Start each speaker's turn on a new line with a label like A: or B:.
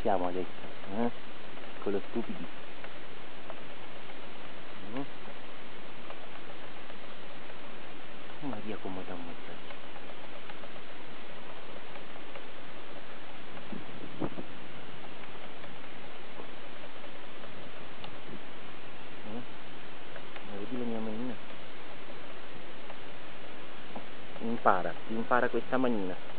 A: siamo adesso? Eh? Con lo stupidi. Mm. ma via come da un massaggio. Mia? Impara, impara questa manina.